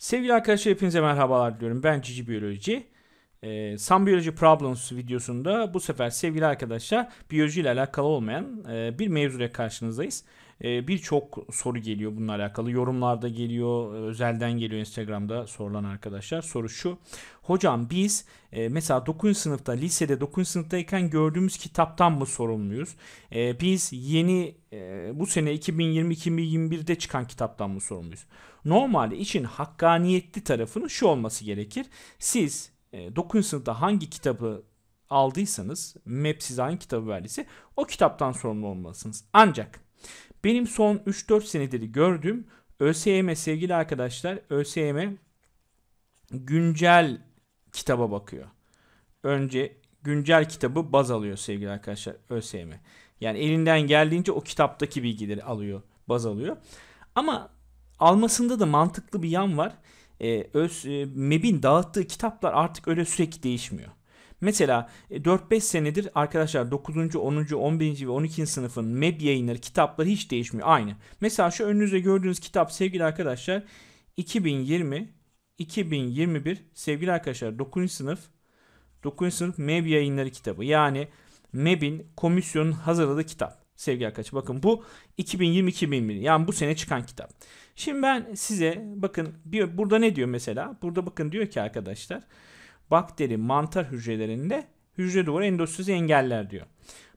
Sevgili arkadaşlar hepinize merhabalar diliyorum. Ben Cici Biyoloji. Ee, Some Biology Problems videosunda bu sefer sevgili arkadaşlar biyoloji ile alakalı olmayan e, bir mevzuyla karşınızdayız. E, Birçok soru geliyor bununla alakalı. Yorumlarda geliyor, özelden geliyor Instagram'da sorulan arkadaşlar. Soru şu. Hocam biz e, mesela 9. sınıfta, lisede 9. sınıftayken gördüğümüz kitaptan mı sorumluyuz? E, biz yeni e, bu sene 2020-2021'de çıkan kitaptan mı sorumluyuz? Normalde için hakkaniyetli tarafının şu olması gerekir. Siz e, 9. sınıfta hangi kitabı aldıysanız, MEP size hangi kitabı verdiyse o kitaptan sorumlu olmalısınız. Ancak benim son 3-4 senedir gördüğüm ÖSYM sevgili arkadaşlar ÖSYM güncel kitaba bakıyor. Önce güncel kitabı baz alıyor sevgili arkadaşlar ÖSYM. Yani elinden geldiğince o kitaptaki bilgileri alıyor, baz alıyor. Ama almasında da mantıklı bir yan var. Ee, öz, e, MEB'in dağıttığı kitaplar artık öyle sürekli değişmiyor. Mesela 4-5 e, senedir arkadaşlar 9. 10. 11. ve 12. sınıfın MEB yayınları kitapları hiç değişmiyor. Aynı. Mesela şu önünüzde gördüğünüz kitap sevgili arkadaşlar 2020 2021 sevgili arkadaşlar 9. sınıf 9. sınıf MEB yayınları kitabı. Yani MEB'in komisyonun hazırladığı kitap. Sevgili arkadaşlar bakın bu 2020-2021 yani bu sene çıkan kitap. Şimdi ben size bakın bir, burada ne diyor mesela? Burada bakın diyor ki arkadaşlar bakteri mantar hücrelerinde hücre duvarı endositozi engeller diyor.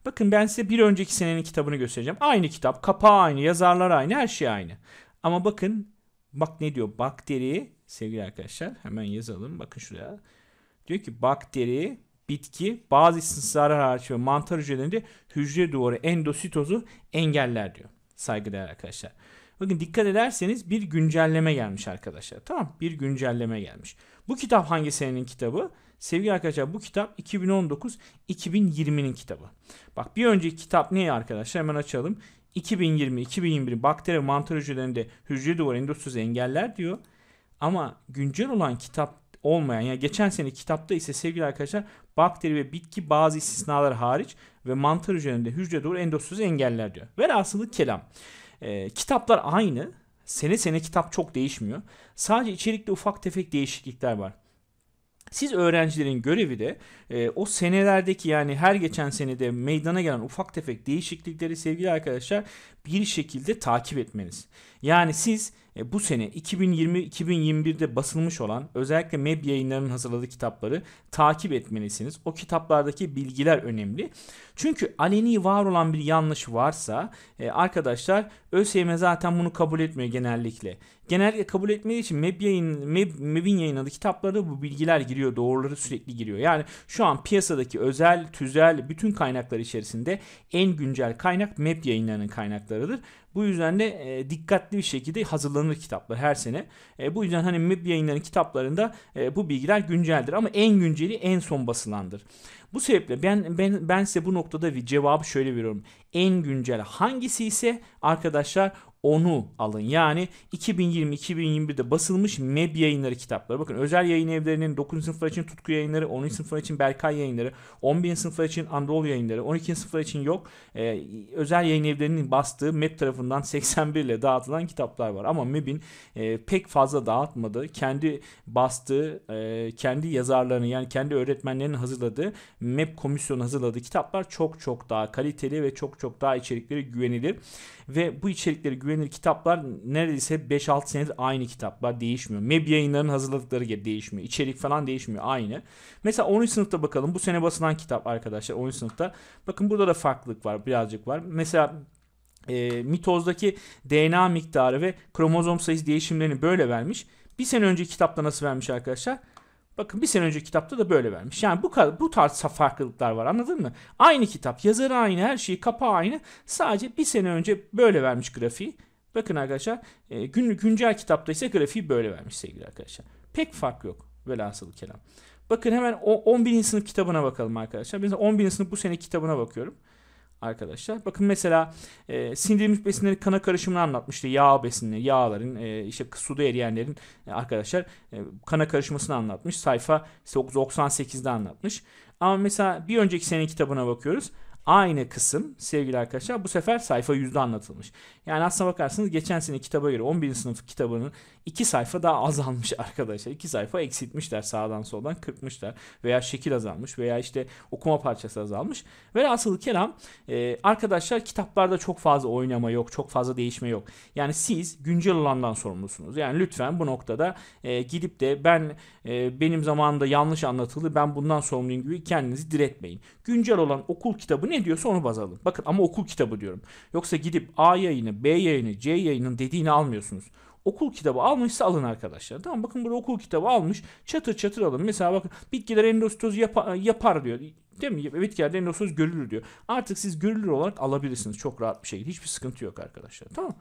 Bakın ben size bir önceki senenin kitabını göstereceğim. Aynı kitap, kapağı aynı, yazarlar aynı, her şey aynı. Ama bakın bak ne diyor? Bakteri sevgili arkadaşlar hemen yazalım. Bakın şuraya. Diyor ki bakteri, bitki, bazı istisnalar hariç ve mantar hücrelerinde hücre duvarı endositozu engeller diyor. Saygıdeğer arkadaşlar. Bakın dikkat ederseniz bir güncelleme gelmiş arkadaşlar. Tamam bir güncelleme gelmiş. Bu kitap hangi senenin kitabı? Sevgili arkadaşlar bu kitap 2019-2020'nin kitabı. Bak bir önceki kitap ne arkadaşlar? Hemen açalım. 2020-2021 bakteri mantar hücrelerinde hücre duvarı endositoz engeller diyor. Ama güncel olan kitap olmayan yani geçen sene kitapta ise sevgili arkadaşlar bakteri ve bitki bazı istisnalar hariç ve mantar hücrelerinde hücre duvarı endositoz engeller diyor. Velhasılı kelam. E, kitaplar aynı. Sene sene kitap çok değişmiyor. Sadece içerikte ufak tefek değişiklikler var. Siz öğrencilerin görevi de e, o senelerdeki yani her geçen senede meydana gelen ufak tefek değişiklikleri sevgili arkadaşlar bir şekilde takip etmeniz. Yani siz bu sene 2020-2021'de basılmış olan özellikle MEB yayınlarının hazırladığı kitapları takip etmelisiniz. O kitaplardaki bilgiler önemli. Çünkü aleni var olan bir yanlış varsa e, arkadaşlar ÖSYM zaten bunu kabul etmiyor genellikle. Genellikle kabul etmediği için MEB yayın, MEB, MEB'in yayınladığı kitaplarda bu bilgiler giriyor. Doğruları sürekli giriyor. Yani şu an piyasadaki özel, tüzel bütün kaynaklar içerisinde en güncel kaynak MEB yayınlarının kaynaklarıdır. Bu yüzden de e, dikkatli bir şekilde hazırlanır kitaplar her sene. E, bu yüzden hani MEB yayınlarının kitaplarında e, bu bilgiler günceldir ama en günceli en son basılandır. Bu sebeple ben ben ben size bu noktada bir cevabı şöyle veriyorum. En güncel hangisi ise arkadaşlar onu alın. Yani 2020-2021'de basılmış MEB yayınları kitapları. Bakın özel yayın evlerinin 9. sınıflar için Tutku yayınları, 10. sınıflar için Berkay yayınları, 11. sınıflar için Anadolu yayınları, 12. sınıflar için yok. Ee, özel yayın evlerinin bastığı MEB tarafından 81 ile dağıtılan kitaplar var. Ama MEB'in e, pek fazla dağıtmadığı, kendi bastığı, e, kendi yazarlarını yani kendi öğretmenlerinin hazırladığı, MEB komisyonu hazırladığı kitaplar çok çok daha kaliteli ve çok çok daha içerikleri güvenilir. Ve bu içerikleri güvenilir kitaplar neredeyse 5-6 senedir aynı kitaplar değişmiyor. MEB yayınlarının hazırladıkları gibi değişmiyor. İçerik falan değişmiyor aynı. Mesela 10. sınıfta bakalım. Bu sene basılan kitap arkadaşlar 10. sınıfta. Bakın burada da farklılık var birazcık var. Mesela e, mitozdaki DNA miktarı ve kromozom sayısı değişimlerini böyle vermiş. Bir sene önce kitapta nasıl vermiş arkadaşlar? Bakın bir sene önce kitapta da böyle vermiş. Yani bu bu tarz farklılıklar var anladın mı? Aynı kitap, yazarı aynı, her şeyi kapağı aynı. Sadece bir sene önce böyle vermiş grafiği. Bakın arkadaşlar e, gün, güncel kitapta ise grafiği böyle vermiş sevgili arkadaşlar. Pek fark yok velhasıl kelam. Bakın hemen o 11. sınıf kitabına bakalım arkadaşlar. Mesela 11. sınıf bu sene kitabına bakıyorum arkadaşlar. Bakın mesela e, sindirilmiş besinlerin kana karışımını anlatmıştı. Yağ besinleri, yağların, e, işte suda eriyenlerin e, arkadaşlar e, kana karışmasını anlatmış. Sayfa 98'de anlatmış. Ama mesela bir önceki senenin kitabına bakıyoruz. Aynı kısım sevgili arkadaşlar bu sefer sayfa yüzde anlatılmış. Yani aslına bakarsanız geçen sene kitaba göre 11. sınıf kitabının 2 sayfa daha azalmış arkadaşlar. 2 sayfa eksiltmişler sağdan soldan kırpmışlar. Veya şekil azalmış veya işte okuma parçası azalmış. Ve asıl kelam e, arkadaşlar kitaplarda çok fazla oynama yok. Çok fazla değişme yok. Yani siz güncel olandan sorumlusunuz. Yani lütfen bu noktada e, gidip de ben e, benim zamanımda yanlış anlatıldı ben bundan sorumluyum gibi kendinizi diretmeyin. Güncel olan okul kitabı ne diyorsa onu baz alın. Bakın ama okul kitabı diyorum. Yoksa gidip A yayını, B yayını, C yayının dediğini almıyorsunuz okul kitabı almışsa alın arkadaşlar. Tamam bakın burada okul kitabı almış. Çatır çatır alın. Mesela bakın bitkiler endositoz yapar, yapar diyor. Değil mi? Bitkilerde endositoz görülür diyor. Artık siz görülür olarak alabilirsiniz çok rahat bir şekilde. Hiçbir sıkıntı yok arkadaşlar. Tamam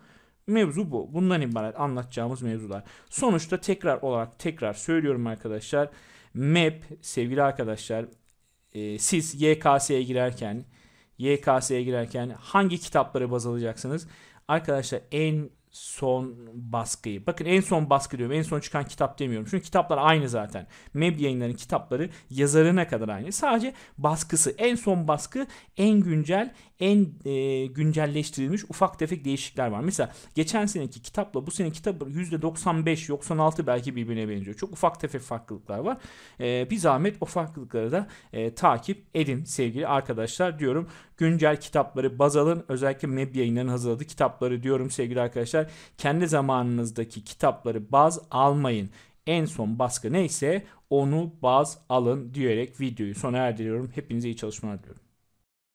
Mevzu bu. Bundan ibaret anlatacağımız mevzular. Sonuçta tekrar olarak tekrar söylüyorum arkadaşlar. MEP sevgili arkadaşlar e, siz YKS'ye girerken YKS'ye girerken hangi kitapları baz alacaksınız? Arkadaşlar en son baskıyı. Bakın en son baskı diyorum. En son çıkan kitap demiyorum. Çünkü kitaplar aynı zaten. Meb yayınların kitapları yazarına kadar aynı. Sadece baskısı. En son baskı en güncel, en e, güncelleştirilmiş ufak tefek değişiklikler var. Mesela geçen seneki kitapla bu sene kitap %95, 96 belki birbirine benziyor. Çok ufak tefek farklılıklar var. E, bir zahmet o farklılıkları da e, takip edin sevgili arkadaşlar diyorum. Güncel kitapları baz alın. Özellikle Meb yayınlarının hazırladığı kitapları diyorum sevgili arkadaşlar. Kendi zamanınızdaki kitapları baz almayın. En son baskı neyse onu baz alın diyerek videoyu sona erdiriyorum. Hepinize iyi çalışmalar diliyorum.